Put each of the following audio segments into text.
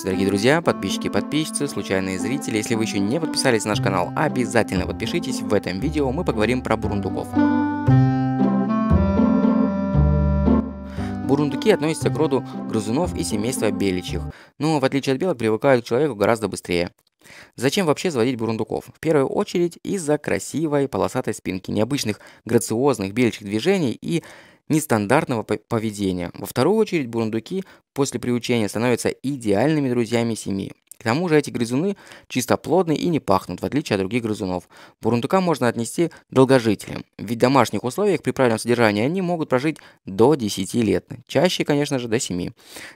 Здравствуйте, дорогие друзья, подписчики и подписчицы, случайные зрители. Если вы еще не подписались на наш канал, обязательно подпишитесь. В этом видео мы поговорим про бурундуков. Бурундуки относятся к роду грызунов и семейства беличьих, но в отличие от белок привыкают к человеку гораздо быстрее. Зачем вообще заводить бурундуков? В первую очередь из-за красивой полосатой спинки, необычных грациозных беличьих движений и нестандартного поведения. Во вторую очередь, бурундуки после приучения становятся идеальными друзьями семьи. К тому же эти грызуны чистоплодны и не пахнут, в отличие от других грызунов. Бурундука можно отнести долгожителям, ведь в домашних условиях при правильном содержании они могут прожить до 10 лет, чаще, конечно же, до 7.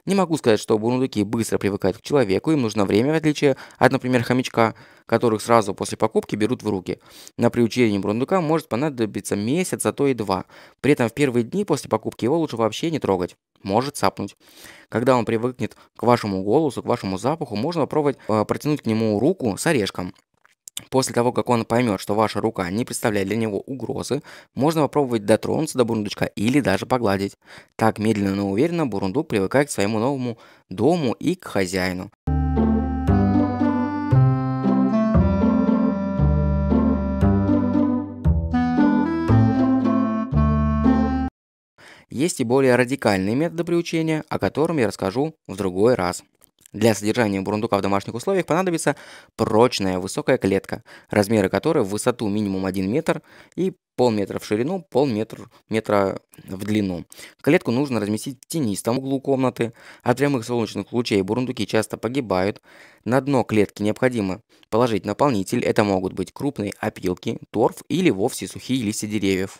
Не могу сказать, что бурундуки быстро привыкают к человеку, им нужно время, в отличие от, например, хомячка, которых сразу после покупки берут в руки. На приучение бурундука может понадобиться месяц, а то и два. При этом в первые дни после покупки его лучше вообще не трогать может цапнуть. Когда он привыкнет к вашему голосу, к вашему запаху, можно попробовать э, протянуть к нему руку с орешком. После того, как он поймет, что ваша рука не представляет для него угрозы, можно попробовать дотронуться до бурундучка или даже погладить. Так медленно, но уверенно бурундук привыкает к своему новому дому и к хозяину. Есть и более радикальные методы приучения, о котором я расскажу в другой раз. Для содержания бурундука в домашних условиях понадобится прочная высокая клетка, размеры которой в высоту минимум 1 метр и полметра в ширину, полметра метра в длину. Клетку нужно разместить в тенистом углу комнаты. От прямых солнечных лучей бурундуки часто погибают. На дно клетки необходимо положить наполнитель. Это могут быть крупные опилки, торф или вовсе сухие листья деревьев.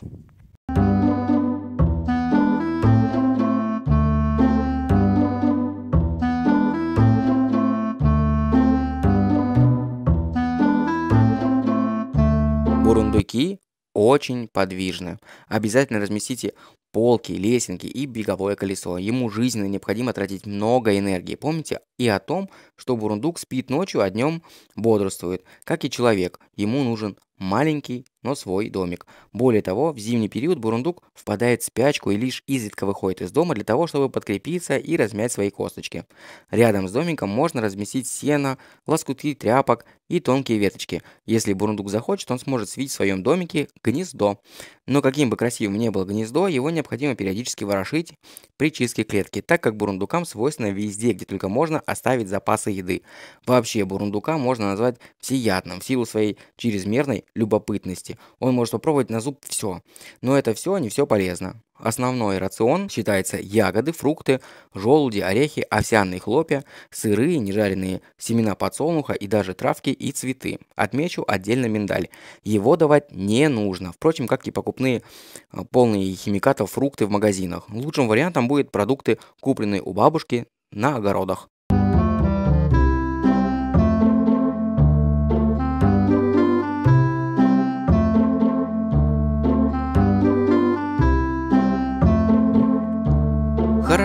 Бурундуки очень подвижны. Обязательно разместите полки, лесенки и беговое колесо. Ему жизненно необходимо тратить много энергии. Помните и о том, что бурундук спит ночью, а днем бодрствует. Как и человек, ему нужен маленький, но свой домик. Более того, в зимний период бурундук впадает в спячку и лишь изредка выходит из дома для того, чтобы подкрепиться и размять свои косточки. Рядом с домиком можно разместить сено, лоскутки тряпок и тонкие веточки. Если бурундук захочет, он сможет свить в своем домике гнездо. Но каким бы красивым ни было гнездо, его необходимо периодически ворошить при чистке клетки, так как бурундукам свойственно везде, где только можно, оставить запасы еды. Вообще бурундука можно назвать всеядным в силу своей чрезмерной любопытности. Он может попробовать на зуб все, но это все не все полезно. Основной рацион считается ягоды, фрукты, желуди, орехи, овсяные хлопья, сырые, нежаренные семена подсолнуха и даже травки и цветы. Отмечу отдельно миндаль. Его давать не нужно, впрочем, как и покупные а, полные химикатов фрукты в магазинах. Лучшим вариантом будет продукты, купленные у бабушки на огородах.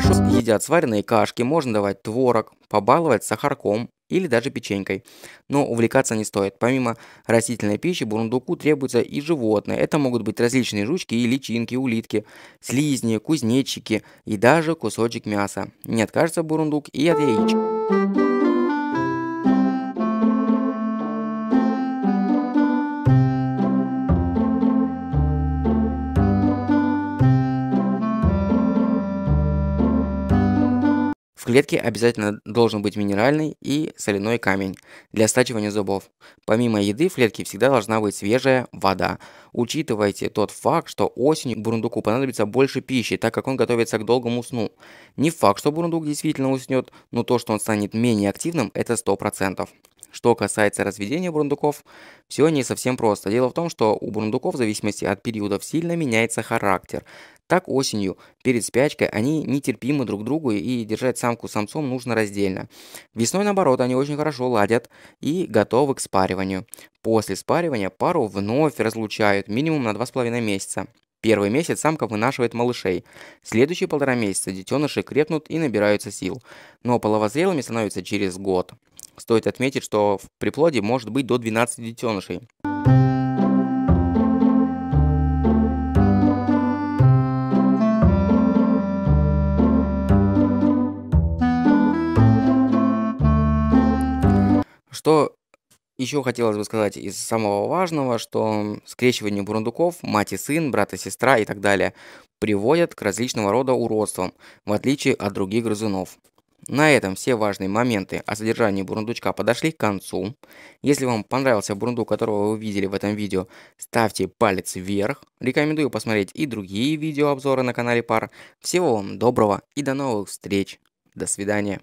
Хорошо едят сваренные кашки, можно давать творог, побаловать сахарком или даже печенькой. Но увлекаться не стоит. Помимо растительной пищи, бурундуку требуются и животные. Это могут быть различные жучки и личинки, улитки, слизни, кузнечики и даже кусочек мяса. Не откажется бурундук и от яичек. Клетке обязательно должен быть минеральный и соляной камень для стачивания зубов. Помимо еды в клетке всегда должна быть свежая вода. Учитывайте тот факт, что осенью бурундуку понадобится больше пищи, так как он готовится к долгому сну. Не факт, что бурундук действительно уснет, но то, что он станет менее активным, это 100%. Что касается разведения бурундуков, все не совсем просто. Дело в том, что у бурундуков в зависимости от периодов сильно меняется характер. Так осенью, перед спячкой, они нетерпимы друг другу и держать самку с самцом нужно раздельно. Весной, наоборот, они очень хорошо ладят и готовы к спариванию. После спаривания пару вновь разлучают минимум на 2,5 месяца. Первый месяц самка вынашивает малышей. Следующие полтора месяца детеныши крепнут и набираются сил. Но половозрелыми становятся через год. Стоит отметить, что в приплоде может быть до 12 детенышей. Что еще хотелось бы сказать из самого важного, что скрещивание бурундуков, мать и сын, брат и сестра и так далее, приводят к различного рода уродствам, в отличие от других грызунов. На этом все важные моменты о содержании бурундучка подошли к концу. Если вам понравился бурундук, которого вы видели в этом видео, ставьте палец вверх. Рекомендую посмотреть и другие видеообзоры на канале Пар. Всего вам доброго и до новых встреч. До свидания.